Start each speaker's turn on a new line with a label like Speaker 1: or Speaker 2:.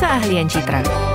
Speaker 1: keahlian citra.